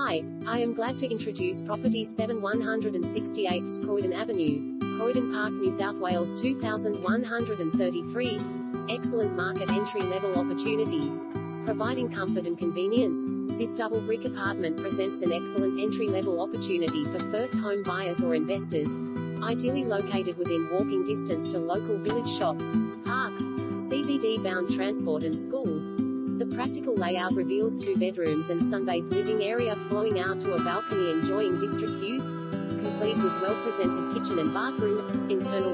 Hi, I am glad to introduce property 7168 Croydon Avenue, Croydon Park, New South Wales 2133. Excellent market entry level opportunity. Providing comfort and convenience, this double brick apartment presents an excellent entry level opportunity for first home buyers or investors. Ideally located within walking distance to local village shops, parks, CBD bound transport and schools. The practical layout reveals two bedrooms and sunbathed living area flowing out to a balcony enjoying district views, complete with well-presented kitchen and bathroom, internal